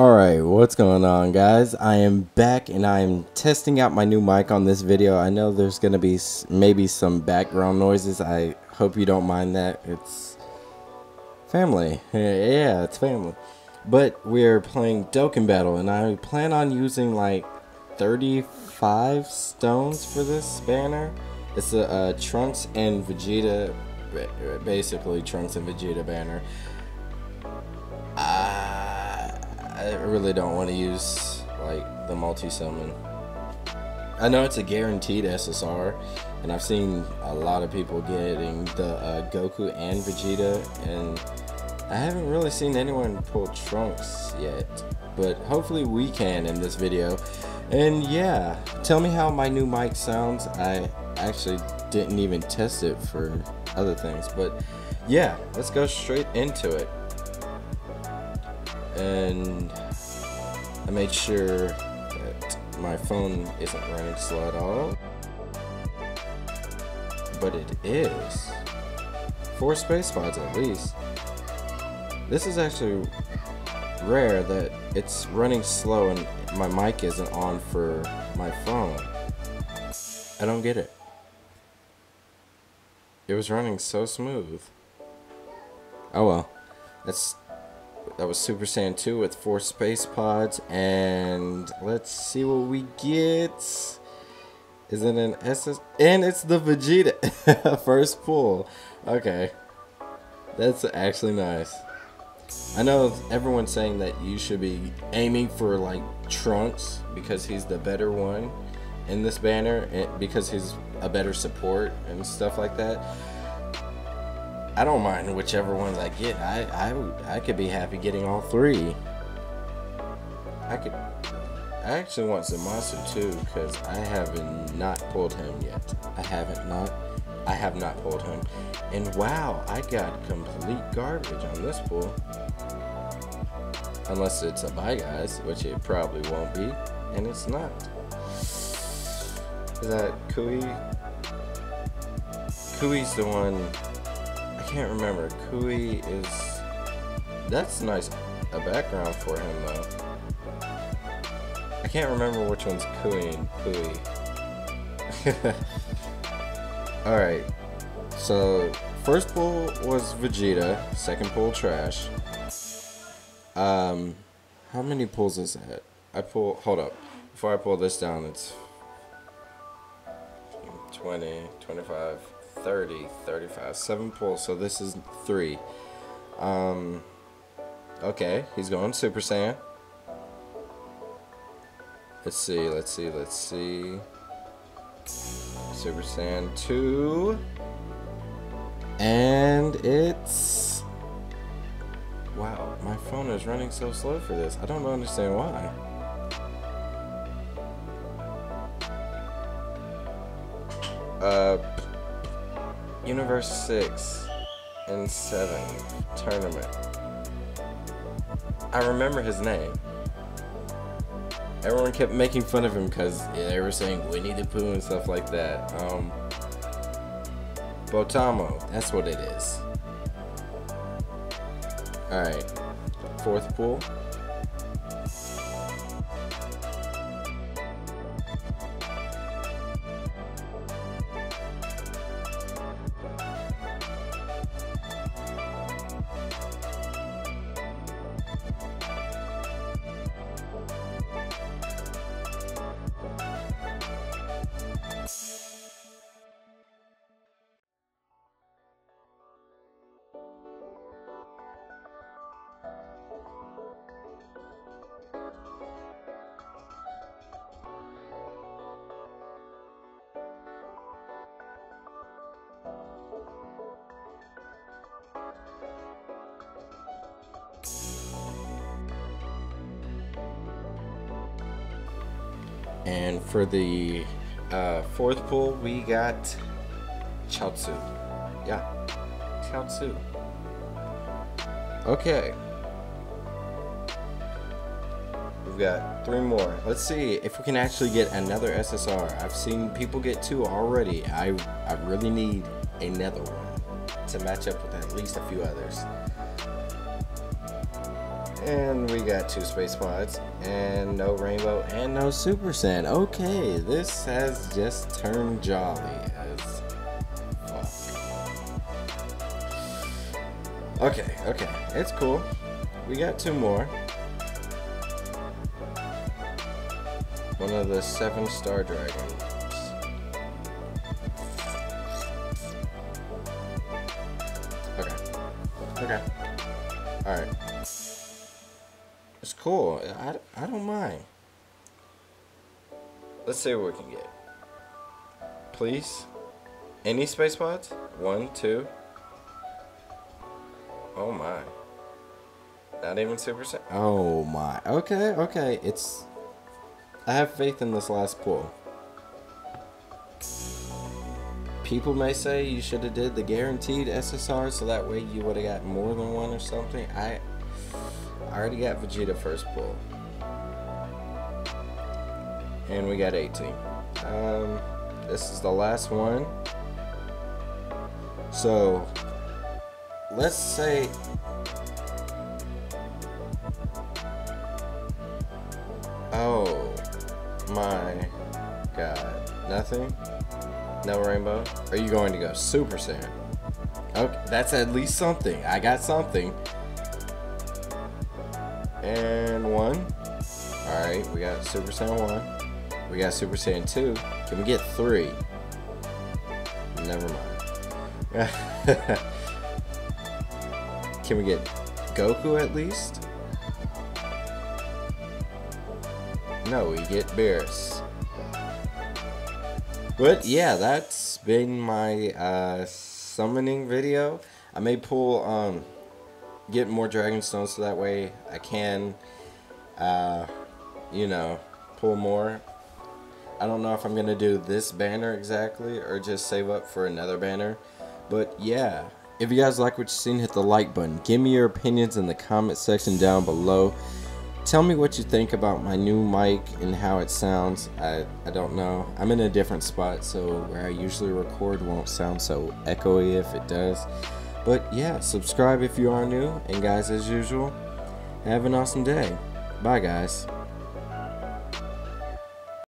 Alright, what's going on guys? I am back and I am testing out my new mic on this video. I know there's going to be maybe some background noises. I hope you don't mind that. It's family. Yeah, it's family. But we're playing Dokkan Battle and I plan on using like 35 stones for this banner. It's a, a Trunks and Vegeta, basically Trunks and Vegeta banner. I really don't want to use like the multi-summon. I know it's a guaranteed SSR, and I've seen a lot of people getting the uh, Goku and Vegeta, and I haven't really seen anyone pull Trunks yet. But hopefully we can in this video. And yeah, tell me how my new mic sounds. I actually didn't even test it for other things, but yeah, let's go straight into it and I made sure that my phone isn't running slow at all. But it is. Four space pods at least. This is actually rare that it's running slow and my mic isn't on for my phone. I don't get it. It was running so smooth. Oh well. That's that was Super Saiyan 2 with four space pods. And let's see what we get. Is it an SS? And it's the Vegeta. First pull. Okay. That's actually nice. I know everyone's saying that you should be aiming for like Trunks because he's the better one in this banner because he's a better support and stuff like that. I don't mind whichever ones I get. I I I could be happy getting all three. I could. I actually want Zamasu too because I haven't not pulled him yet. I haven't not. I have not pulled him. And wow, I got complete garbage on this pull. Unless it's a buy guys, which it probably won't be, and it's not. Is that Kui? Kui's the one can't remember. Kui is... That's nice. A background for him, though. I can't remember which one's Kui and Kui. Alright. So, first pull was Vegeta. Second pull, Trash. Um, how many pulls is that? I pull... Hold up. Before I pull this down, it's... 20, 25... 30, 35, 7 pulls, so this is 3. Um, okay, he's going Super Saiyan. Let's see, let's see, let's see. Super Saiyan 2. And it's... Wow, my phone is running so slow for this. I don't understand why. Uh, Universe 6 and 7 tournament. I remember his name. Everyone kept making fun of him because they were saying Winnie the Pooh and stuff like that. Um, Botamo, that's what it is. Alright, fourth pool. And for the uh, fourth pool, we got Chaozu. Yeah, Chaozu. Okay. We've got three more. Let's see if we can actually get another SSR. I've seen people get two already. I, I really need another one to match up with at least a few others. And we got two space pods, and no rainbow, and no Super Saiyan. Okay, this has just turned jolly as fuck. Okay, okay, it's cool. We got two more. One of the seven star dragons. Okay. Okay. Alright. It's cool. I, I don't mind. Let's see what we can get. Please? Any space pods? One, two. Oh my. Not even super Oh my. Okay, okay. It's. I have faith in this last pull. People may say you should have did the guaranteed SSR so that way you would have got more than one or something. I I already got Vegeta first pull. And we got 18. Um, this is the last one. So, let's say... Oh my god. Nothing? No rainbow? Are you going to go Super Saiyan? Okay, that's at least something. I got something. And one. Alright, we got Super Saiyan 1. We got Super Saiyan 2. Can we get 3? Never mind. Can we get Goku at least? No, we get Beerus. But yeah, that's been my uh, summoning video. I may pull, um, get more Dragon Stones so that way I can, uh, you know, pull more. I don't know if I'm going to do this banner exactly or just save up for another banner. But yeah, if you guys like what you've seen, hit the like button. Give me your opinions in the comment section down below. Tell me what you think about my new mic and how it sounds. I, I don't know. I'm in a different spot, so where I usually record won't sound so echoey if it does. But yeah, subscribe if you are new. And guys, as usual, have an awesome day. Bye, guys.